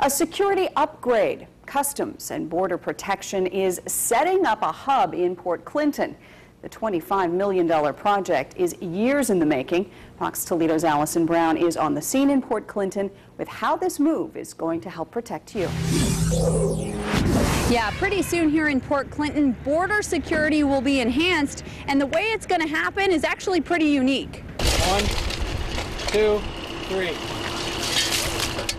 A security upgrade. Customs and Border Protection is setting up a hub in Port Clinton. The $25 million project is years in the making. Fox Toledo's Allison Brown is on the scene in Port Clinton with how this move is going to help protect you. Yeah, pretty soon here in Port Clinton, border security will be enhanced, and the way it's going to happen is actually pretty unique. One, two, three.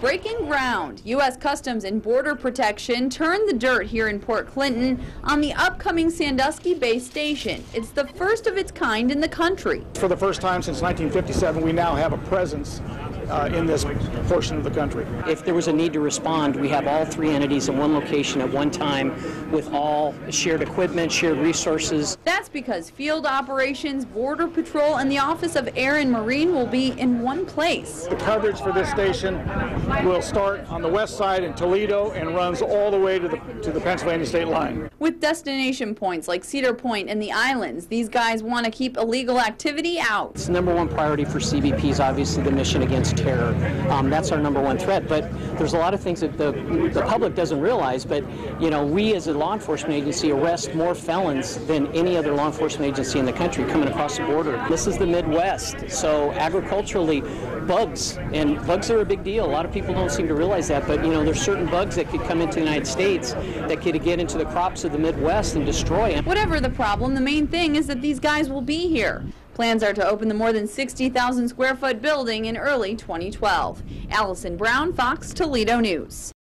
Breaking ground, U.S. Customs and Border Protection turned the dirt here in Port Clinton on the upcoming Sandusky Bay Station. It's the first of its kind in the country. For the first time since 1957, we now have a presence uh, in this portion of the country. If there was a need to respond, we have all three entities in one location at one time with all shared equipment, shared resources. That's because field operations, Border Patrol, and the Office of Air and Marine will be in one place. The coverage for this station will start on the west side in Toledo and runs all the way to the, to the Pennsylvania state line. With destination points like Cedar Point and the islands, these guys want to keep illegal activity out. It's number one priority for CBP is obviously the mission against terror. Um, that's our number one threat. But there's a lot of things that the, the public doesn't realize. But, you know, we as a law enforcement agency arrest more felons than any other law enforcement agency in the country coming across the border. This is the Midwest. So agriculturally, bugs, and bugs are a big deal. A lot of people don't seem to realize that. But, you know, there's certain bugs that could come into the United States that could get into the crops of the Midwest and destroy them. Whatever the problem, the main thing is that these guys will be here. Plans are to open the more than 60,000 square foot building in early 2012. Allison Brown, Fox Toledo News.